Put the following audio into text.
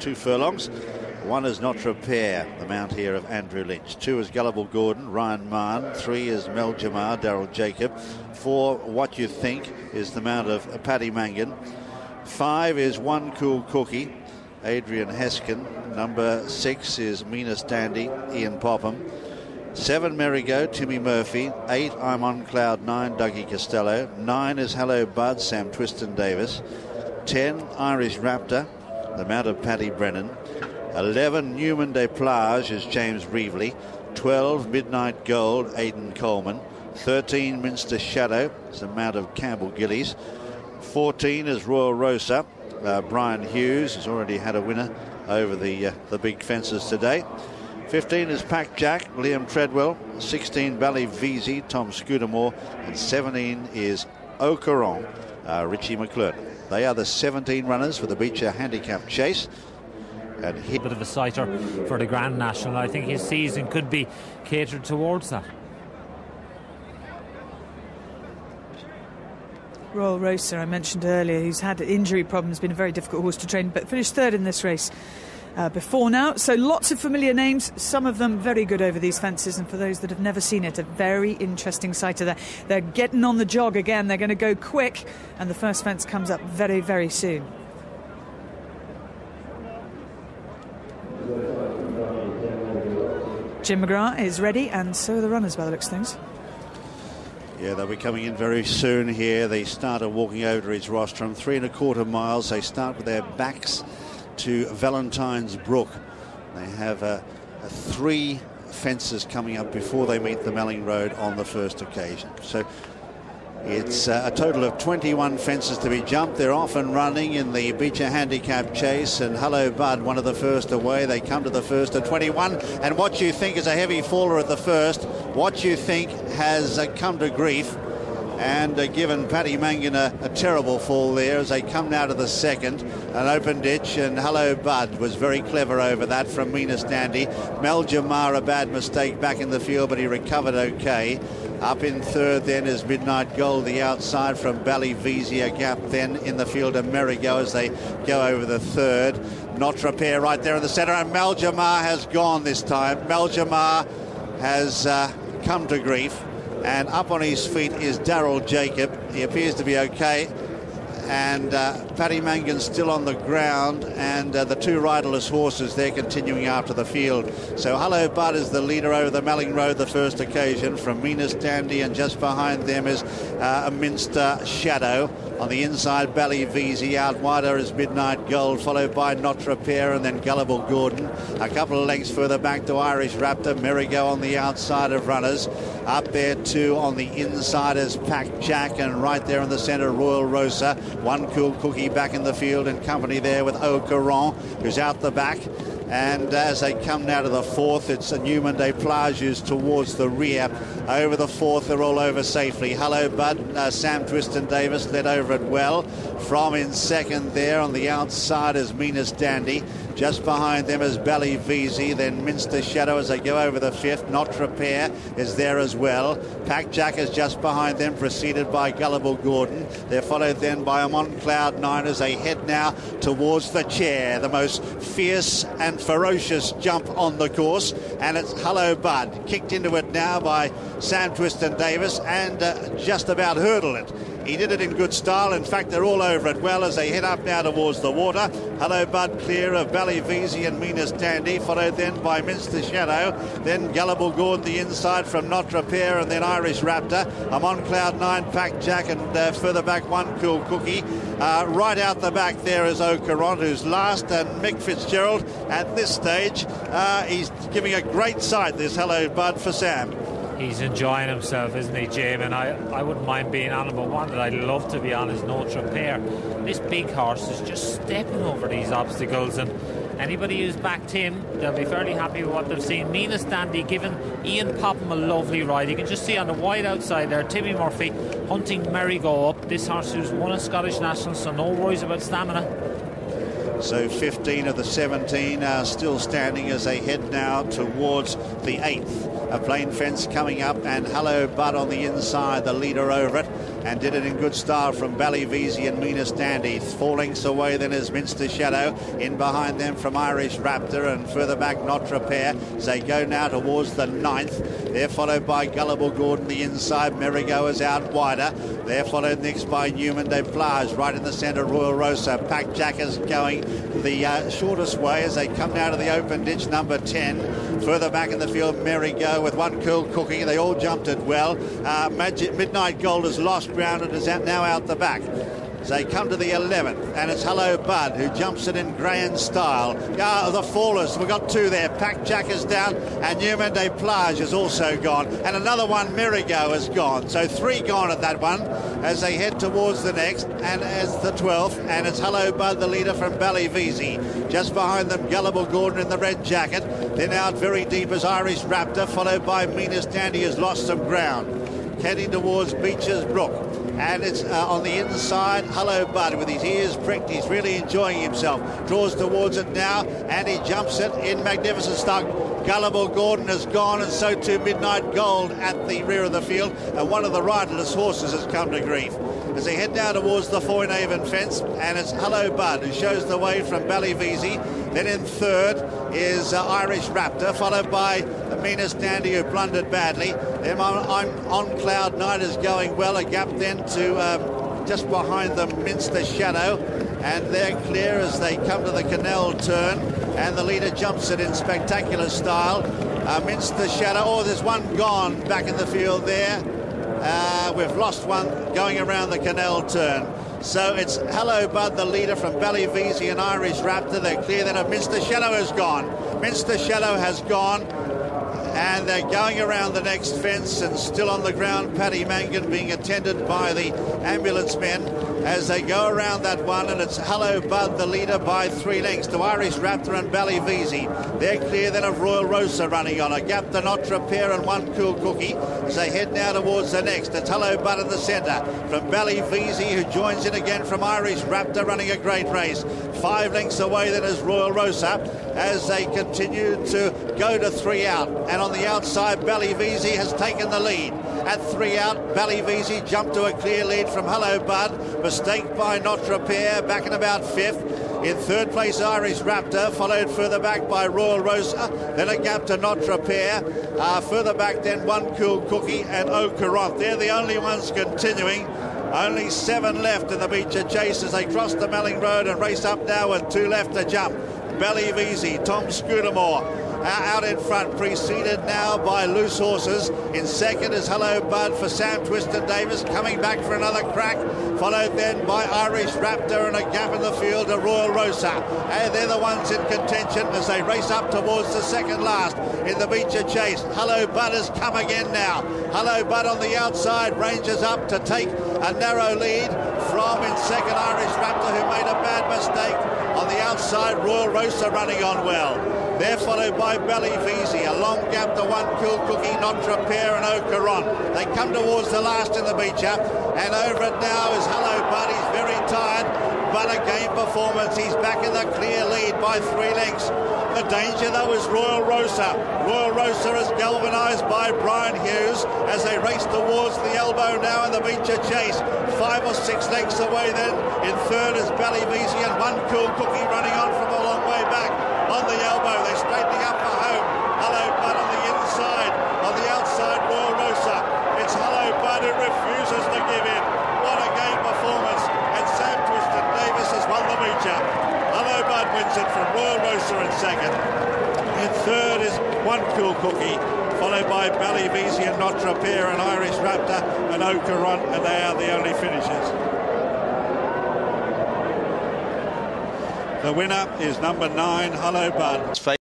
Two furlongs. One is Notre Pere, the mount here of Andrew Lynch. Two is Gullible Gordon, Ryan Mahon. Three is Maljimar, Daryl Jacob. Four, What You Think, is the mount of Paddy Mangan. Five is One Cool Cookie, Adrian Heskin. Number six is Meanus Dandy, Ian Popham. Seven, Merigo, Timmy Murphy. Eight, I'm on Cloud Nine, Dougie Costello. Nine is Hello Bud, Sam Twiston Davis. Ten, Irish Raptor, the mount of Paddy Brennan. 11, Newman de Plage is James Reveley. 12, Midnight Gold, Aidan Coleman. 13, Minster Shadow is the mount of Campbell Gillies. 14 is Royal Rosa. Uh, Brian Hughes has already had a winner over the uh, the big fences today. 15 is Pack Jack, Liam Treadwell. 16, Ballyvesey, Tom Scudamore. And 17 is Ocaron, uh, Richie McLernon. They are the 17 runners for the Becher Handicap Chase. And he... a bit of a sighter for the Grand National. I think his season could be catered towards that. Royal Rosa, I mentioned earlier, who's had injury problems, been a very difficult horse to train, but finished third in this race uh, before now. So lots of familiar names, some of them very good over these fences. And for those that have never seen it, a very interesting sight of that. They're getting on the jog again. They're going to go quick. And the first fence comes up very, very soon. Jim McGrath is ready, and so are the runners by the looks of things. Yeah, they'll be coming in very soon here. They started walking over his rostrum. Three and a quarter miles. They start with their backs to Valentine's Brook. They have uh, three fences coming up before they meet the Melling Road on the first occasion. So it's uh, a total of 21 fences to be jumped. They're off and running in the Becher Handicap Chase. And Hello Bud, one of the first away. They come to the first at 21. And what you think is a heavy faller at the first, what you think has uh, come to grief and uh, given Paddy Mangan a, a, terrible fall there as they come now to the second. An open ditch, and Hello Bud was very clever over that from Meanus Dandy. Maljimar, a bad mistake back in the field, but he recovered okay. Up in third then is Midnight Gold, the outside from Ballyvesey, a gap then in the field of Merigo as they go over the third. Notre Pere right there in the centre, and Maljimar has gone this time. Maljimar has uh, come to grief and up on his feet is Daryl Jacob. He appears to be okay. And uh, Paddy Mangan still on the ground, and uh, the two riderless horses they're continuing after the field. So Hello Bud is the leader over the Melling Road the first occasion from Meanus Dandy, and just behind them is uh, a Minster Shadow. On the inside, Ballyvesey. Out wider is Midnight Gold, followed by Notre Pere and then Gullible Gordon. A couple of lengths further back to Irish Raptor. Merigo on the outside of runners. Up there too on the inside is Pack Jack and right there in the centre Royal Rosa. One cool cookie back in the field in company there with Ocaron who's out the back. And as they come now to the fourth, it's a Newman de Plages towards the rear. Over the fourth, they're all over safely. Hello, Bud. Uh, Sam Twiston Davis led over it well. From in second there on the outside is Meanus Dandy. Just behind them is Ballyvesey, then Minster Shadow as they go over the fifth. Notre Pere is there as well. Pack Jack is just behind them, preceded by Gullible Gordon. They're followed then by I'm on Cloud Nine as they head now towards the chair. The most fierce and ferocious jump on the course. And it's Hello Bud. Kicked into it now by Sam Twiston Davis and uh, just about hurdled it. He did it in good style. In fact, they're all over it well as they head up now towards the water. Hello Bud clear of Ballyvesey and Meanus Dandy, followed then by Minster Shadow. Then Gullible Gordon the inside from Notre Pere and then Irish Raptor. I'm on Cloud 9, Pack Jack and uh, further back One Cool Cookie. Uh, right out the back there is Ocaron who's last and Mick Fitzgerald at this stage. Uh, he's giving a great sight this Hello Bud for Sam he's enjoying himself, isn't he, Jim? And I, I wouldn't mind being on but one that I'd love to be on is Notre Pere. This big horse is just stepping over these obstacles, and anybody who's backed him, they'll be fairly happy with what they've seen. Meanus Dandy giving Ian Popham a lovely ride. You can just see on the wide outside there, Timmy Murphy hunting Merigo up. This horse who's won a Scottish National, so no worries about stamina. So 15 of the 17 are still standing as they head now towards the eighth. A plain fence coming up and Hello Bud on the inside, the leader over it. And did it in good style from Ballyvesey and Meanus Dandy. Four lengths away then is Minster Shadow. In behind them from Irish Raptor and further back Notre Pere as they go now towards the ninth. They're followed by Gullible Gordon the inside. Merigo's out wider. They're followed next by Newman de Plage right in the centre. Royal Rosa. Pack Jackers going the uh, shortest way as they come now to the open ditch number 10. Further back in the field, Merigo with one cool cooking. They all jumped it well. Uh, Magic Midnight Gold has lost ground and is out now out the back. So they come to the 11th, and it's Hello Bud who jumps it in grand style. Ah, the fallers, we've got two there. Pack Jack is down, and Newman de Plage is also gone. And another one, Merigo, is gone. So three gone at that one as they head towards the next, and as the 12th, and it's Hello Bud, the leader from Ballyvesey. Just behind them, Gullible Gordon in the red jacket. Then out very deep is Irish Raptor, followed by Meanus Dandy, has lost some ground. Heading towards Becher's Brook and it's uh, on the inside. Hello, Bud, with his ears pricked. He's really enjoying himself. Draws towards it now, and he jumps it in magnificent style. Gullible Gordon has gone, and so too Midnight Gold at the rear of the field. And one of the riderless horses has come to grief. As they head down towards the Foinavon fence, and it's Hello Bud who shows the way from Ballyvesey. Then in third is uh, Irish Raptor, followed by Meanus Dandy who blundered badly. Then on, on, on Cloud Nine is going well. A gap then to um, just behind them Minster Shadow, and they're clear as they come to the canal turn and the leader jumps it in spectacular style. Uh, Minster Shadow, oh, there's one gone back in the field there. Uh, we've lost one going around the canal turn. So it's Hello Bud, the leader from Ballyvesey and Irish Raptor. They're clear that a Minster Shadow has gone. Minster Shadow has gone and they're going around the next fence and still on the ground Paddy Mangan being attended by the ambulance men as they go around that one and it's Hello Bud the leader by three lengths to Irish Raptor and Ballyvesey they're clear then of Royal Rosa running on. A gap to Notre Pere and one cool cookie as they head now towards the next. It's Hello Bud in the centre from Ballyvesey who joins in again from Irish Raptor running a great race. Five lengths away then is Royal Rosa as they continue to go to three out. And on the outside, Ballyvesey has taken the lead. At three out, Ballyvesey jumped to a clear lead from Hello Bud. Mistake by Notre Pere, back in about fifth. In third place, Irish Raptor, followed further back by Royal Rosa, then a gap to Notre Pere. Uh, further back, then One Cool Cookie and Ocaron. They're the only ones continuing. Only seven left in the Becher Chase as they cross the Melling Road and race up now with two left to jump. Ballyvesey, Tom Scudamore Uh, out in front, preceded now by Loose Horses. In second is Hello Bud for Sam Twiston Davis, coming back for another crack, followed then by Irish Raptor and a gap in the field to Royal Rosa. And they're the ones in contention as they race up towards the second last in the Becher Chase. Hello Bud has come again now. Hello Bud on the outside, ranges up to take a narrow lead from in second Irish Raptor who made a bad mistake. On the outside, Royal Rosa running on well. They're followed by Ballyvesey, a long gap to one Cool Cookie, Notre Pere and Ocaron. They come towards the last in the beach up, and over it now is Hello Bud. He's very tired, but a game performance. He's back in the clear lead by three lengths. The danger, though, is Royal Rosa. Royal Rosa is galvanised by Brian Hughes as they race towards the elbow now in the Becher Chase. Five or six lengths away then. In third is Ballyvesey and one Cool Cookie running on from a long way back on the elbow. They're straightening up for home. Hello Bud on the inside. On the outside, Royal Rosa. It's Hello Bud who refuses to give in. What a game performance. And Sam Twiston Davis has won the Becher. Hello Bud wins it from Royal Rosa in second. In third is One Cool Cookie followed by Ballyvesey and Notre Pere and Irish Raptor and Ocaron, and they are the only finishers. The winner is number nine, Hello Bud.